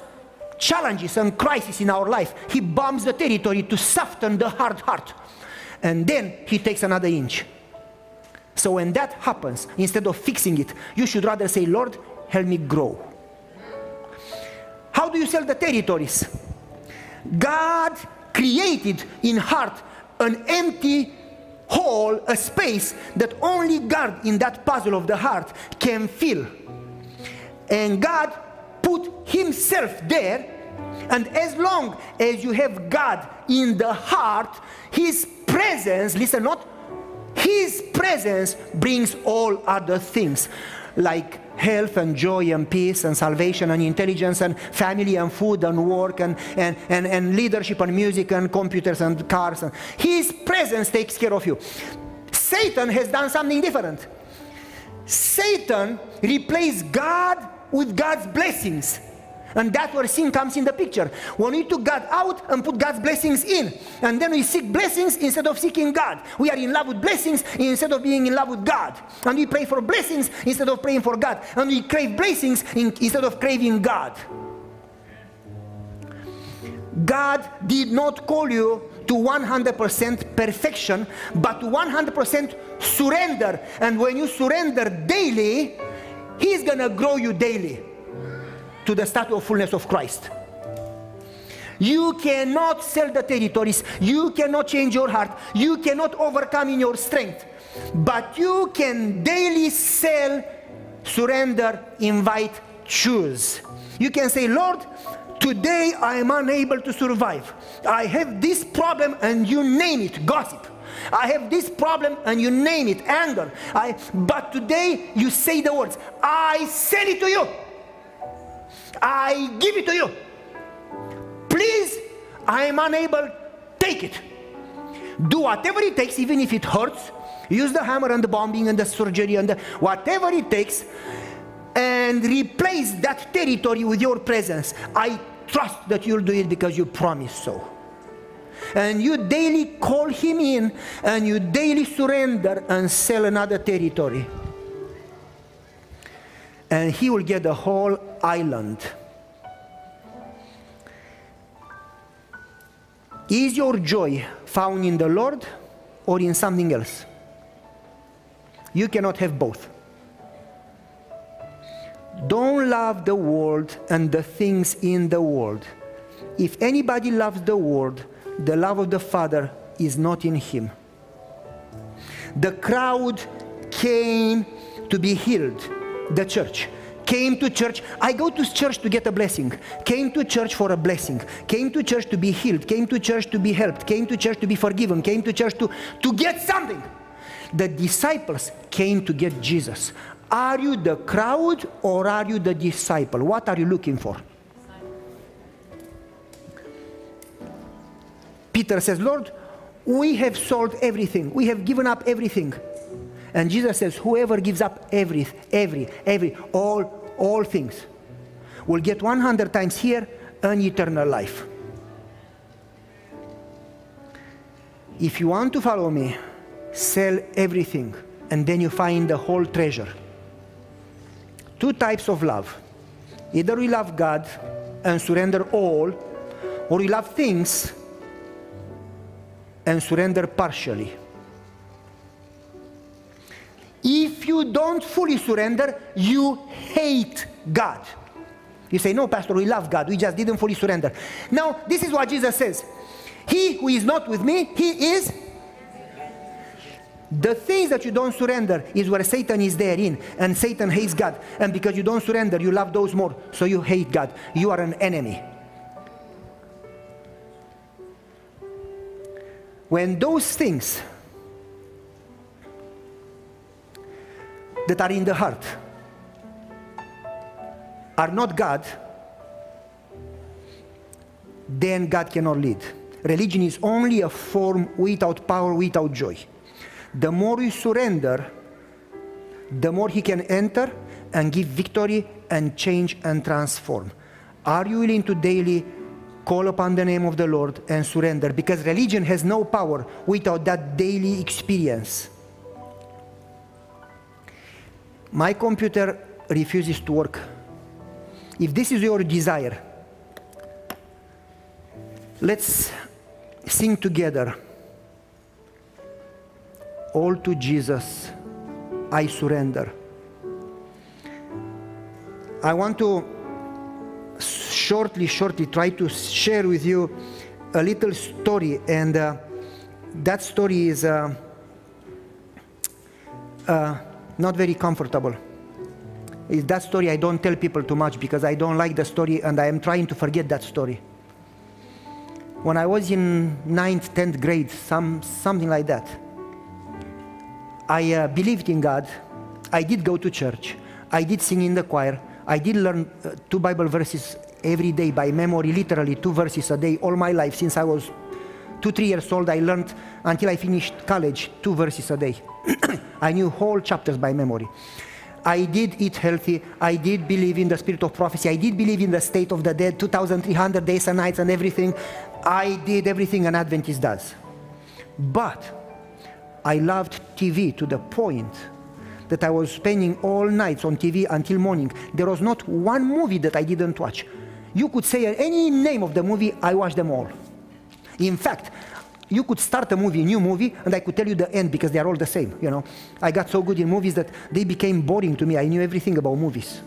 challenges and crises in our life. He bombs the territory to soften the hard heart. And then He takes another inch. So when that happens, instead of fixing it, you should rather say, Lord, help me grow. How do you sell the territories? God created in heart an empty hole, a space that only God in that puzzle of the heart can fill. And God put Himself there. And as long as you have God in the heart, His presence, listen, not His presence brings all other things like health and joy and peace and salvation and intelligence and family and food and work and, and, and, and leadership and music and computers and cars. And his presence takes care of you. Satan has done something different. Satan replaced God with God's blessings. And that's where sin comes in the picture. When we took God out and put God's blessings in, and then we seek blessings instead of seeking God. We are in love with blessings instead of being in love with God. And we pray for blessings instead of praying for God. And we crave blessings in, instead of craving God. God did not call you to 100% perfection, but to 100% surrender. And when you surrender daily, He's gonna grow you daily to the stature of fullness of Christ. You cannot sell the territories. You cannot change your heart. You cannot overcome in your strength. But you can daily sell, surrender, invite, choose. You can say, Lord, today I am unable to survive. I have this problem, and you name it gossip. I have this problem, and you name it anger. I, but today you say the words, I sell it to you. I give it to you. Please, I am unable, to take it. Do whatever it takes, even if it hurts. Use the hammer and the bombing and the surgery and the, whatever it takes, and replace that territory with your presence. I trust that you'll do it because you promised so. And you daily call him in and you daily surrender and sell another territory. And he will get the whole island. Is your joy found in the Lord or in something else? You cannot have both. Don't love the world and the things in the world. If anybody loves the world, the love of the Father is not in him. The crowd came to be healed, the church came to church. I go to church to get a blessing. Came to church for a blessing. Came to church to be healed. Came to church to be helped. Came to church to be forgiven. Came to church to, to get something. The disciples came to get Jesus. Are you the crowd or are you the disciple? What are you looking for? Peter says, Lord, we have sold everything. We have given up everything. And Jesus says, whoever gives up every, every, every, all, all things will get 100 times here an eternal life. If you want to follow me, sell everything and then you find the whole treasure. Two types of love. Either we love God and surrender all, or we love things and surrender partially. If you don't fully surrender, you hate God. You say, No, Pastor, we love God. We just didn't fully surrender. Now, this is what Jesus says He who is not with me, he is. The things that you don't surrender is where Satan is therein, and Satan hates God. And because you don't surrender, you love those more, so you hate God. You are an enemy. When those things that are in the heart are not God, then God cannot lead. Religion is only a form without power, without joy. The more we surrender, the more He can enter and give victory and change and transform. Are you willing to daily call upon the name of the Lord and surrender? Because religion has no power without that daily experience. My computer refuses to work. If this is your desire, let's sing together. All to Jesus I surrender. I want to shortly, shortly try to share with you a little story, and uh, that story is uh, uh, not very comfortable. Is that story I don't tell people too much because I don't like the story and I am trying to forget that story. When I was in 9th, 10th grade, some, something like that, I uh, believed in God. I did go to church. I did sing in the choir. I did learn uh, two Bible verses every day by memory, literally two verses a day, all my life since I was two, three years old. I learned until I finished college two verses a day. I knew whole chapters by memory. I did eat healthy. I did believe in the spirit of prophecy. I did believe in the state of the dead, 2,300 days and nights and everything. I did everything an Adventist does. But I loved TV to the point that I was spending all nights on TV until morning. There was not one movie that I didn't watch. You could say any name of the movie, I watched them all. In fact, you could start a movie, a new movie, and I could tell you the end because they are all the same. You know, I got so good in movies that they became boring to me. I knew everything about movies.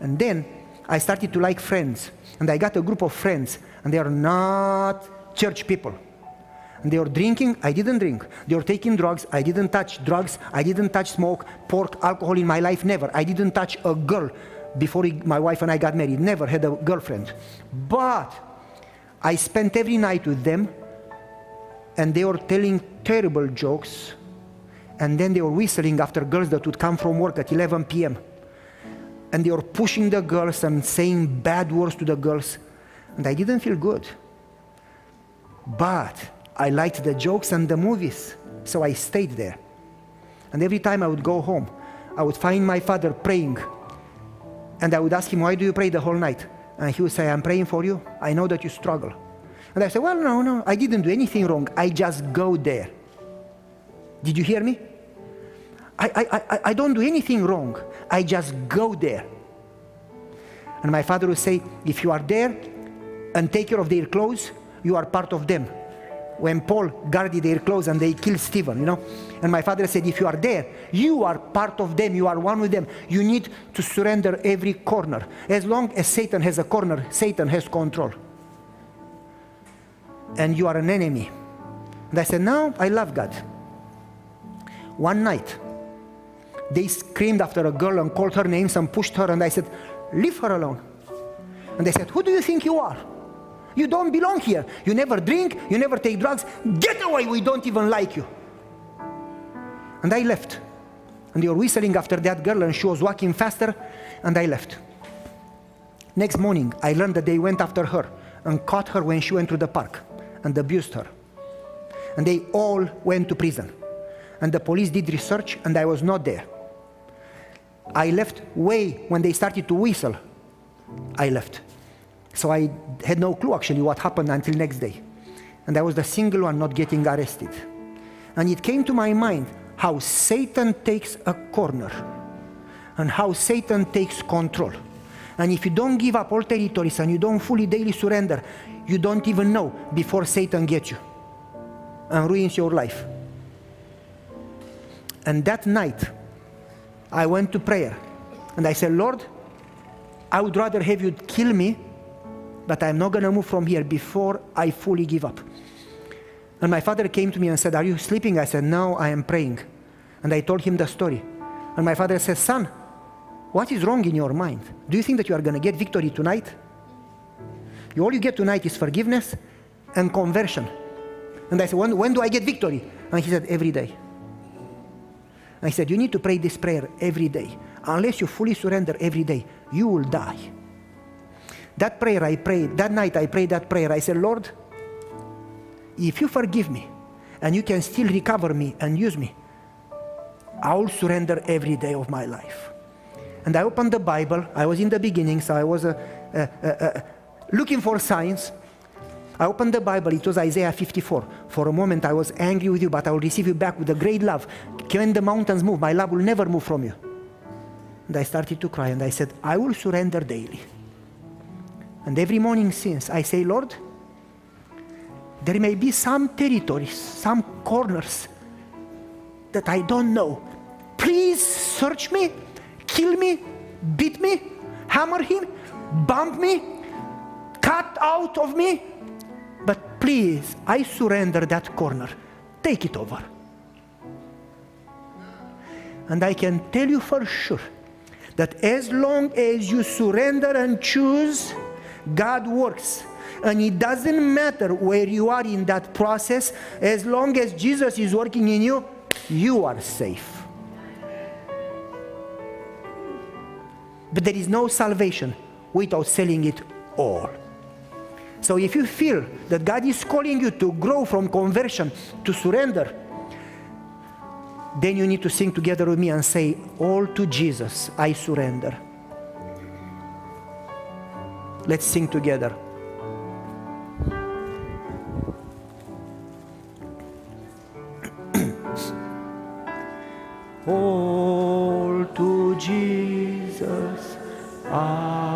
And then I started to like friends, and I got a group of friends, and they are not church people. And they are drinking, I didn't drink. They are taking drugs, I didn't touch drugs, I didn't touch smoke, pork, alcohol in my life, never. I didn't touch a girl before my wife and I got married, never had a girlfriend. But I spent every night with them, and they were telling terrible jokes, and then they were whistling after girls that would come from work at 11 p.m. And they were pushing the girls and saying bad words to the girls, and I didn't feel good. But I liked the jokes and the movies, so I stayed there. And every time I would go home, I would find my father praying. And I would ask him, Why do you pray the whole night? And he would say, I'm praying for you. I know that you struggle. And I said, Well, no, no, I didn't do anything wrong. I just go there. Did you hear me? I, I, I, I don't do anything wrong. I just go there. And my father would say, If you are there and take care of their clothes, you are part of them when Paul guarded their clothes and they killed Stephen, you know. And my father said, if you are there, you are part of them, you are one with them. You need to surrender every corner. As long as Satan has a corner, Satan has control. And you are an enemy. And I said, no, I love God. One night, they screamed after a girl and called her names and pushed her, and I said, leave her alone. And they said, who do you think you are? You don't belong here. You never drink, you never take drugs. Get away, we don't even like you. And I left. And they were whistling after that girl, and she was walking faster, and I left. Next morning, I learned that they went after her and caught her when she went to the park and abused her. And they all went to prison. And the police did research, and I was not there. I left way when they started to whistle. I left. So I had no clue actually what happened until next day. And I was the single one not getting arrested. And it came to my mind how Satan takes a corner and how Satan takes control. And if you don't give up all territories and you don't fully daily surrender, you don't even know before Satan gets you and ruins your life. And that night, I went to prayer and I said, Lord, I would rather have you kill me but I'm not going to move from here before I fully give up. And my father came to me and said, Are you sleeping? I said, No, I am praying. And I told him the story. And my father says, Son, what is wrong in your mind? Do you think that you are going to get victory tonight? All you get tonight is forgiveness and conversion. And I said, when, when do I get victory? And he said, Every day. I said, You need to pray this prayer every day. Unless you fully surrender every day, you will die. That prayer I prayed, that night I prayed that prayer. I said, Lord, if you forgive me and you can still recover me and use me, I will surrender every day of my life. And I opened the Bible. I was in the beginning, so I was uh, uh, uh, uh looking for signs. I opened the Bible, it was Isaiah 54. For a moment, I was angry with you, but I will receive you back with a great love. When the mountains move, my love will never move from you. And I started to cry, and I said, I will surrender daily. And every morning since, I say, Lord, there may be some territories, some corners that I don't know. Please search me, kill me, beat me, hammer him, bump me, cut out of me. But please, I surrender that corner. Take it over. And I can tell you for sure that as long as you surrender and choose, God works. And it doesn't matter where you are in that process, as long as Jesus is working in you, you are safe. But there is no salvation without selling it all. So if you feel that God is calling you to grow from conversion to surrender, then you need to sing together with me and say, All to Jesus I surrender. Let's sing together. All to Jesus I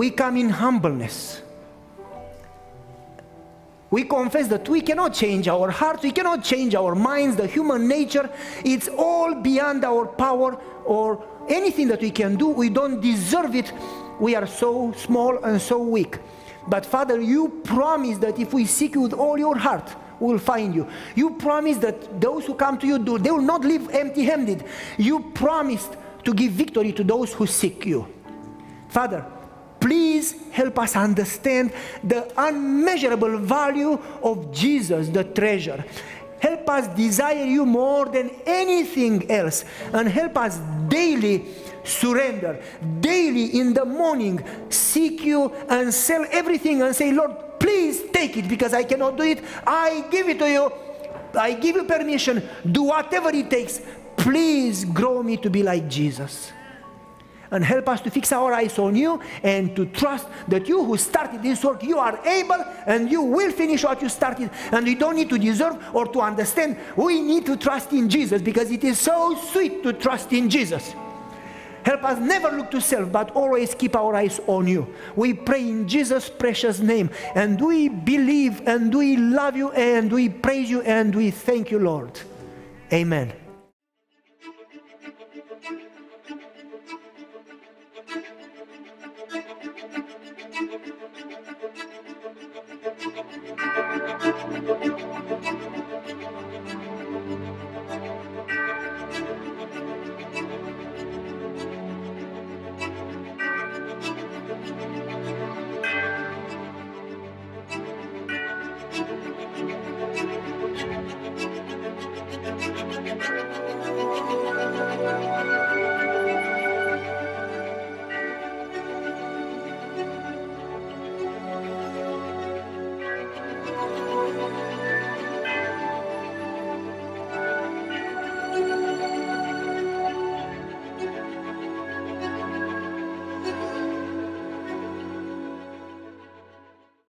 we come in humbleness. We confess that we cannot change our hearts, we cannot change our minds, the human nature. It's all beyond our power or anything that we can do. We don't deserve it. We are so small and so weak. But Father, you promise that if we seek you with all your heart, will find you. You promise that those who come to you, do- they will not leave empty handed. You promised to give victory to those who seek you. Father, please help us understand the unmeasurable value of Jesus, the treasure. Help us desire you more than anything else and help us daily surrender. Daily in the morning, seek you and sell everything and say, Lord, please take it because I cannot do it. I give it to you. I give you permission. Do whatever it takes. Please grow me to be like Jesus and help us to fix our eyes on you and to trust that you who started this work, you are able and you will finish what you started. And we don't need to deserve or to understand. We need to trust in Jesus because it is so sweet to trust in Jesus. Help us never look to self, but always keep our eyes on you. We pray in Jesus' precious name, and we believe and we love you and we praise you and we thank you, Lord. Amen.